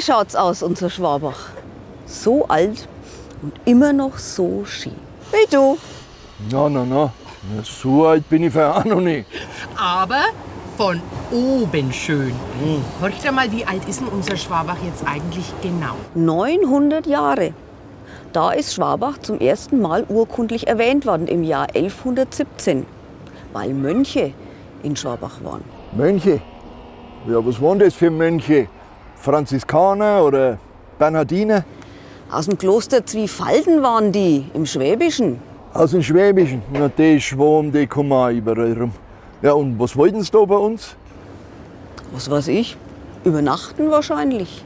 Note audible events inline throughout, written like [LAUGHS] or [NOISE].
Schön schaut's aus, unser Schwabach. So alt und immer noch so schön. Wie du. Na, na, na. So alt bin ich für auch noch nicht. Aber von oben schön. Horcht ihr mal, wie alt ist denn unser Schwabach jetzt eigentlich genau? 900 Jahre. Da ist Schwabach zum ersten Mal urkundlich erwähnt worden im Jahr 1117, weil Mönche in Schwabach waren. Mönche? Ja, was waren das für Mönche? Franziskaner oder Bernhardiner? Aus dem Kloster Zwiefalden waren die, im Schwäbischen. Aus dem Schwäbischen? Na, die Schwam, die kommen auch überall rum. Ja, und was wollten sie da bei uns? Was weiß ich? Übernachten wahrscheinlich.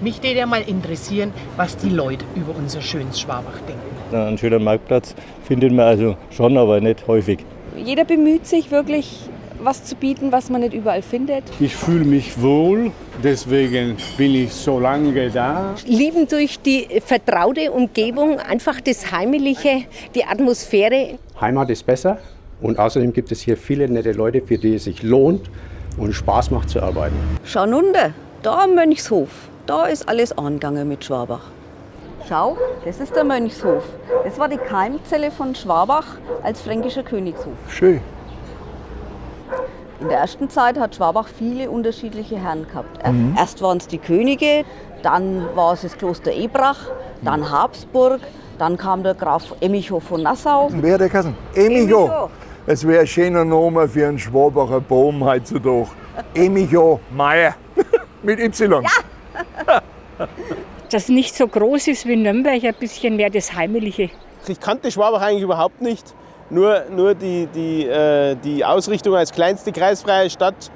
Mich würde ja mal interessieren, was die Leute über unser schönes Schwabach denken. Einen schönen Marktplatz findet man also schon, aber nicht häufig. Jeder bemüht sich wirklich, was zu bieten, was man nicht überall findet. Ich fühle mich wohl, deswegen bin ich so lange da. lieben durch die vertraute Umgebung, einfach das Heimliche, die Atmosphäre. Heimat ist besser und außerdem gibt es hier viele nette Leute, für die es sich lohnt und Spaß macht zu arbeiten. Schau runter, da am Mönchshof. Da ist alles angegangen mit Schwabach. Schau, das ist der Mönchshof. Das war die Keimzelle von Schwabach als fränkischer Königshof. Schön. In der ersten Zeit hat Schwabach viele unterschiedliche Herren gehabt. Er- Erst waren es die Könige, dann war es das Kloster Ebrach, dann Habsburg, dann kam der Graf Emmichow von Nassau. Wer hat der Kassen? Emicho. Es wäre ein schöner Name für einen Schwabacher Baum heutzutage. Emicho Meier. [LAUGHS] Mit Y. Das nicht so groß ist wie Nürnberg, ein bisschen mehr das Heimliche. Ich kannte Schwabach eigentlich überhaupt nicht. Nur, nur die, die, äh, die Ausrichtung als kleinste kreisfreie Stadt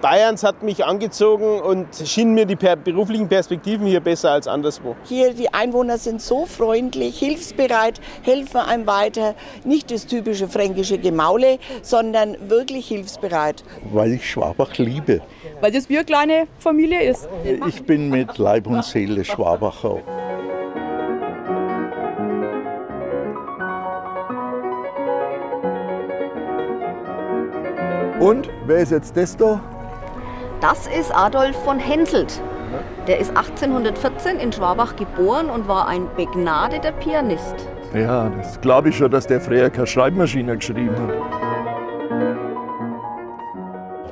Bayerns hat mich angezogen und schien mir die per beruflichen Perspektiven hier besser als anderswo. Hier, die Einwohner sind so freundlich, hilfsbereit, helfen einem weiter. Nicht das typische fränkische Gemaule, sondern wirklich hilfsbereit. Weil ich Schwabach liebe. Weil das wie eine kleine Familie ist. Ich bin mit Leib und Seele Schwabacher. Und wer ist jetzt das da? Das ist Adolf von Henselt. Der ist 1814 in Schwabach geboren und war ein begnadeter Pianist. Ja, das glaube ich schon, dass der früher keine Schreibmaschine geschrieben hat.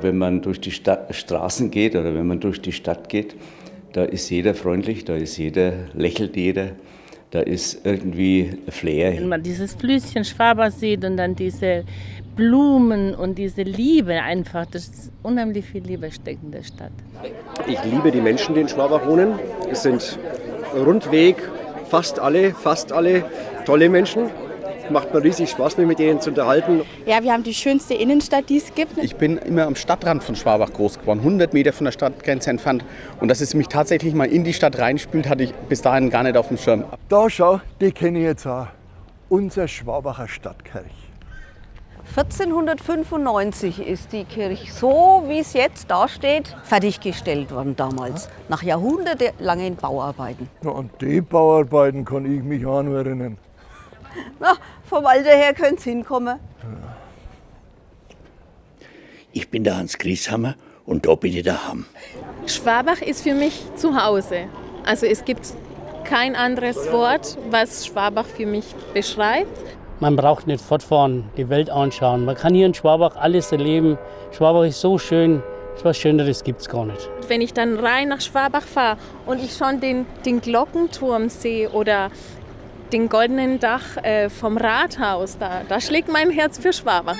Wenn man durch die Stadt, Straßen geht oder wenn man durch die Stadt geht, da ist jeder freundlich, da ist jeder, lächelt jeder, da ist irgendwie Flair. Wenn man dieses Flüsschen Schwaber sieht und dann diese Blumen und diese Liebe einfach, das ist unheimlich viel Liebe steckt in der Stadt. Ich liebe die Menschen, die in Schwabach wohnen. Es sind rundweg fast alle, fast alle tolle Menschen. Macht mir riesig Spaß, mich mit denen zu unterhalten. Ja, wir haben die schönste Innenstadt, die es gibt. Ich bin immer am Stadtrand von Schwabach groß geworden, 100 Meter von der Stadtgrenze entfernt. Und dass es mich tatsächlich mal in die Stadt reinspült, hatte ich bis dahin gar nicht auf dem Schirm. Da schau, die kenne ich jetzt auch. Unser Schwabacher Stadtkirch. 1495 ist die Kirche so, wie es jetzt dasteht, fertiggestellt worden damals. Nach jahrhundertelangen Bauarbeiten. Ja, an die Bauarbeiten kann ich mich auch noch erinnern. Na, vom Alter her könnte es hinkommen. Ich bin der Hans Grieshammer und da bin ich daheim. Schwabach ist für mich zu Hause. Also es gibt kein anderes Wort, was Schwabach für mich beschreibt. Man braucht nicht fortfahren, die Welt anschauen. Man kann hier in Schwabach alles erleben. Schwabach ist so schön, was Schöneres gibt es gar nicht. Wenn ich dann rein nach Schwabach fahre und ich schon den, den Glockenturm sehe oder den goldenen Dach äh, vom Rathaus, da, da schlägt mein Herz für Schwabach.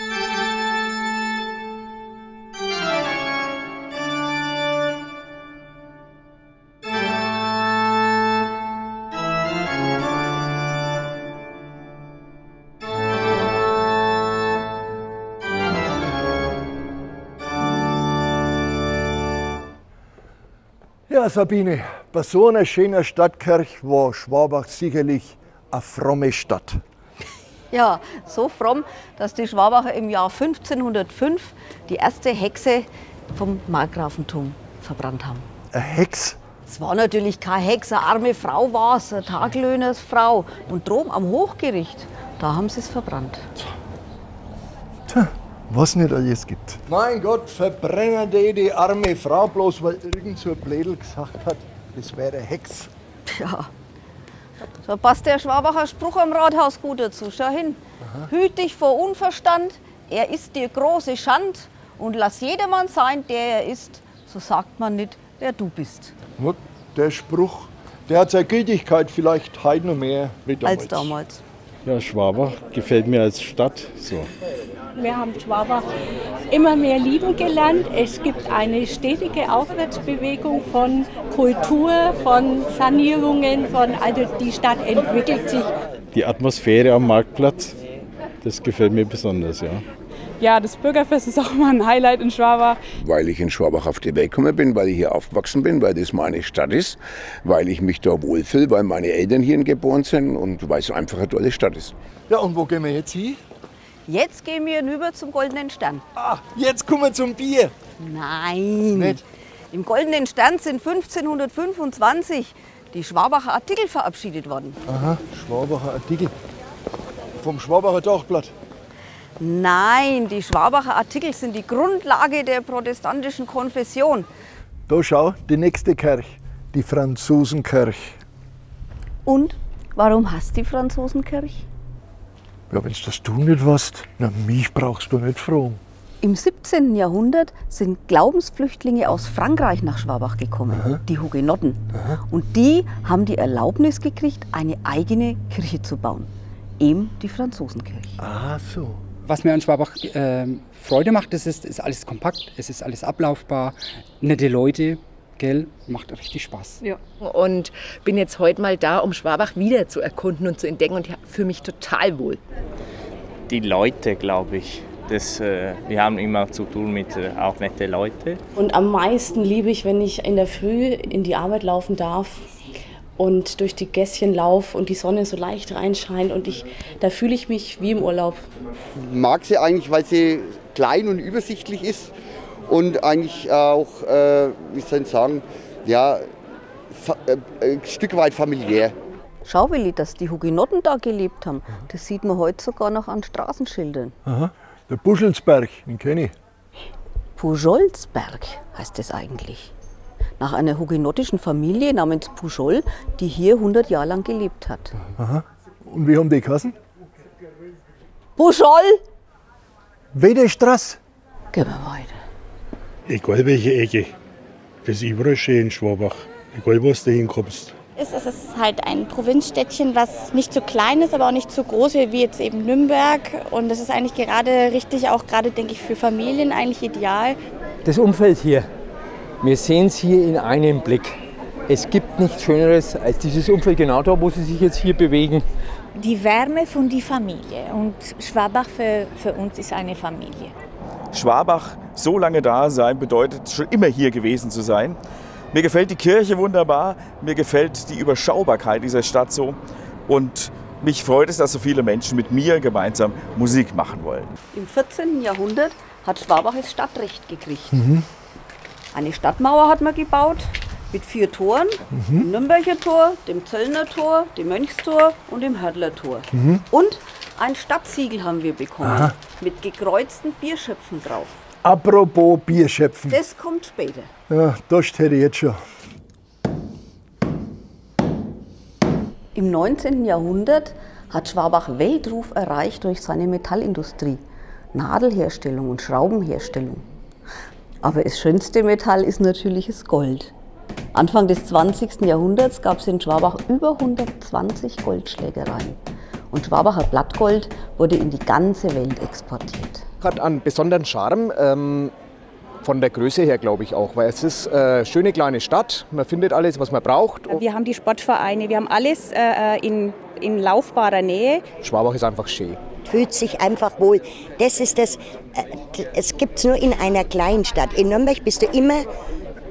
Ja, Sabine, bei so einer schönen Stadtkirche war Schwabach sicherlich eine fromme Stadt. Ja, so fromm, dass die Schwabacher im Jahr 1505 die erste Hexe vom Markgrafentum verbrannt haben. Eine Hex? Es war natürlich keine Hexe, eine arme Frau war es, eine Taglöhnersfrau. Und droben am Hochgericht, da haben sie es verbrannt. Tja, Was nicht alles gibt. Mein Gott, verbrennen die die arme Frau bloß, weil irgend so ein Blädel gesagt hat, das wäre Hex. Ja. Da passt der Schwabacher Spruch am Rathaus gut dazu. Schau hin. Hüt dich vor Unverstand, er ist dir große Schand und lass jedermann sein, der er ist. So sagt man nicht, der du bist. Der Spruch, der hat seine Gültigkeit vielleicht heute noch mehr wie damals. Als damals. Ja, Schwabach gefällt mir als Stadt so. Wir haben Schwabach immer mehr lieben gelernt. Es gibt eine stetige Aufwärtsbewegung von Kultur, von Sanierungen, von, also die Stadt entwickelt sich. Die Atmosphäre am Marktplatz, das gefällt mir besonders, ja. Ja, das Bürgerfest ist auch immer ein Highlight in Schwabach. Weil ich in Schwabach auf die Welt gekommen bin, weil ich hier aufgewachsen bin, weil das meine Stadt ist, weil ich mich da wohlfühle, weil meine Eltern hier geboren sind und weil es einfach eine tolle Stadt ist. Ja, und wo gehen wir jetzt hin? Jetzt gehen wir hinüber zum Goldenen Stern. Ah, jetzt kommen wir zum Bier. Nein. Im Goldenen Stern sind 1525 die Schwabacher Artikel verabschiedet worden. Aha, Schwabacher Artikel. Vom Schwabacher Dachblatt. Nein, die Schwabacher Artikel sind die Grundlage der protestantischen Konfession. Da schau, die nächste Kirche, die Franzosenkirche. Und warum hast die Franzosenkirche? Ja, wenn das du nicht weißt, na, mich brauchst du nicht fragen. Im 17. Jahrhundert sind Glaubensflüchtlinge aus Frankreich nach Schwabach gekommen, die Hugenotten. Und die haben die Erlaubnis gekriegt, eine eigene Kirche zu bauen. Eben die Franzosenkirche. Ah, so. Was mir an Schwabach äh, Freude macht, das ist, ist alles kompakt, es ist alles ablaufbar, nette Leute, gell, macht richtig Spaß. Ja. Und bin jetzt heute mal da, um Schwabach wieder zu erkunden und zu entdecken und fühle mich total wohl. Die Leute, glaube ich. Das, äh, wir haben immer zu tun mit äh, auch nette Leute. Und am meisten liebe ich, wenn ich in der Früh in die Arbeit laufen darf und durch die Gässchen laufe und die Sonne so leicht reinscheint und ich, da fühle ich mich wie im Urlaub. mag sie eigentlich, weil sie klein und übersichtlich ist und eigentlich auch, äh, wie soll ich sagen, ja, äh, ein Stück weit familiär. Schau, Willi, dass die Hugenotten da gelebt haben. Das sieht man heute sogar noch an Straßenschildern. Aha, der Buschelsberg, den kenne ich. Pujolsberg heißt es eigentlich. Nach einer hugenottischen Familie namens Pujol, die hier 100 Jahre lang gelebt hat. Aha. Und wie haben die geheißen? Pujol! Wedestraß. Gehen wir weiter. Egal welche Ecke. Das ist überall schön in Schwabach. Egal, was du hinkommst. Ist. Es ist halt ein Provinzstädtchen, was nicht zu klein ist, aber auch nicht zu groß wie jetzt eben Nürnberg. Und das ist eigentlich gerade richtig, auch gerade denke ich für Familien eigentlich ideal. Das Umfeld hier. Wir sehen es hier in einem Blick. Es gibt nichts Schöneres als dieses Umfeld genau da, wo Sie sich jetzt hier bewegen. Die Wärme von die Familie und Schwabach für, für uns ist eine Familie. Schwabach so lange da sein bedeutet schon immer hier gewesen zu sein. Mir gefällt die Kirche wunderbar, mir gefällt die Überschaubarkeit dieser Stadt so und mich freut es, dass so viele Menschen mit mir gemeinsam Musik machen wollen. Im 14. Jahrhundert hat Schwabach das Stadtrecht gekriegt. Mhm. Eine Stadtmauer hat man gebaut mit vier Toren, Mhm. dem Nürnberger Tor, dem Zöllner Tor, dem Mönchstor und dem Hördler Tor. Mhm. Und ein Stadtsiegel haben wir bekommen Aha. mit gekreuzten Bierschöpfen drauf. Apropos Bierschöpfen. Das kommt später. Ja, Durst hätte ich jetzt schon. Im 19. Jahrhundert hat Schwabach Weltruf erreicht durch seine Metallindustrie, Nadelherstellung und Schraubenherstellung. Aber das schönste Metall ist natürlich das Gold. Anfang des 20. Jahrhunderts gab es in Schwabach über 120 Goldschlägereien. Und Schwabacher Blattgold wurde in die ganze Welt exportiert. Hat einen besonderen Charme. Ähm, von der Größe her, glaube ich auch, weil es ist eine schöne kleine Stadt. Man findet alles, was man braucht. Wir haben die Sportvereine, wir haben alles äh, in, in laufbarer Nähe. Schwabach ist einfach schön. fühlt sich einfach wohl. Das ist das, äh, es gibt es nur in einer Kleinstadt. In Nürnberg bist du immer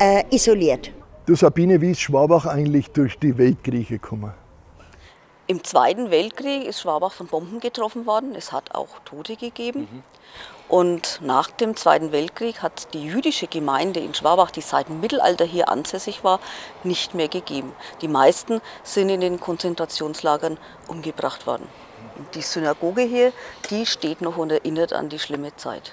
äh, isoliert. Du Sabine, wie ist Schwabach eigentlich durch die Weltkriege gekommen? Im Zweiten Weltkrieg ist Schwabach von Bomben getroffen worden. Es hat auch Tote gegeben. Und nach dem Zweiten Weltkrieg hat die jüdische Gemeinde in Schwabach, die seit dem Mittelalter hier ansässig war, nicht mehr gegeben. Die meisten sind in den Konzentrationslagern umgebracht worden. Die Synagoge hier, die steht noch und erinnert an die schlimme Zeit.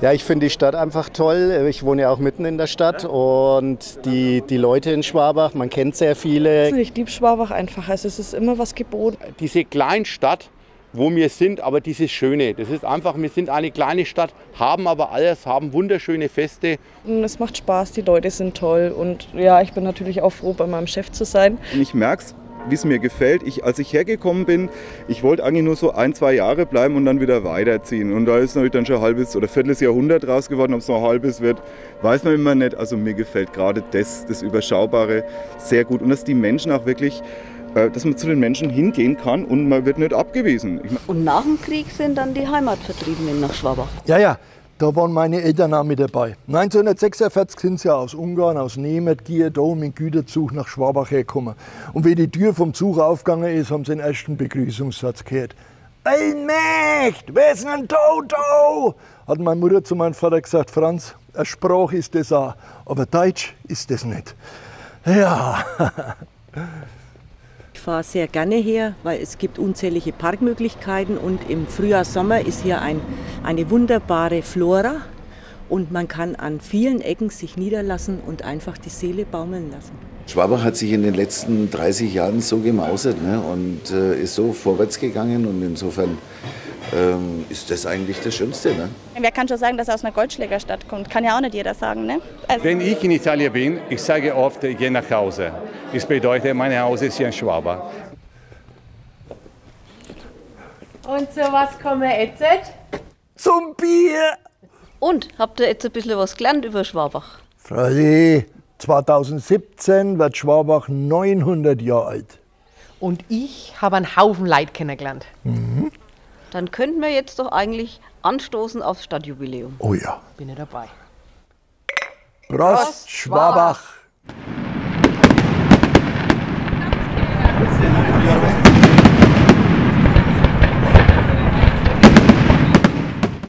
Ja, ich finde die Stadt einfach toll. Ich wohne ja auch mitten in der Stadt und die, die Leute in Schwabach, man kennt sehr viele. Ich liebe Schwabach einfach. Also es ist immer was geboten. Diese Kleinstadt, wo wir sind, aber dieses Schöne. Das ist einfach, wir sind eine kleine Stadt, haben aber alles, haben wunderschöne Feste. Und es macht Spaß, die Leute sind toll und ja, ich bin natürlich auch froh, bei meinem Chef zu sein. Ich merke es, wie es mir gefällt. Ich, als ich hergekommen bin, ich wollte eigentlich nur so ein, zwei Jahre bleiben und dann wieder weiterziehen. Und da ist natürlich dann schon ein halbes oder viertes Jahrhundert raus geworden. Ob es noch ein halbes wird, weiß man immer nicht. Also mir gefällt gerade das, das Überschaubare sehr gut. Und dass die Menschen auch wirklich äh, dass man zu den Menschen hingehen kann und man wird nicht abgewiesen. Und nach dem Krieg sind dann die Heimatvertriebenen nach Schwabach. Ja, ja, da waren meine Eltern auch mit dabei. 1946 sind sie aus Ungarn, aus Nemeth, Gierdom mit Güterzug nach Schwabach hergekommen. Und wie die Tür vom Zug aufgegangen ist, haben sie den ersten Begrüßungssatz gehört. Allmächt, wer ist denn Toto? Hat meine Mutter zu meinem Vater gesagt, Franz, eine Sprache ist das auch, aber Deutsch ist das nicht. Ja. [LAUGHS] Fahre sehr gerne her, weil es gibt unzählige Parkmöglichkeiten und im Frühjahr, Sommer ist hier ein, eine wunderbare Flora und man kann an vielen Ecken sich niederlassen und einfach die Seele baumeln lassen. Schwabach hat sich in den letzten 30 Jahren so gemausert ne, und äh, ist so vorwärts gegangen und insofern ähm, ist das eigentlich das Schönste. Ne? Wer kann schon sagen, dass er aus einer Goldschlägerstadt kommt? Kann ja auch nicht jeder sagen. Ne? Also Wenn ich in Italien bin, ich sage oft, ich gehe nach Hause. Das bedeutet, mein Haus ist hier in Schwabach. Und zu was kommen wir jetzt? Zum Bier! Und habt ihr jetzt ein bisschen was gelernt über Schwabach? Freilich, 2017 wird Schwabach 900 Jahre alt. Und ich habe einen Haufen Leid kennengelernt. Mhm. Dann könnten wir jetzt doch eigentlich anstoßen aufs Stadtjubiläum. Oh ja. Bin ich dabei. Prost, Schwabach!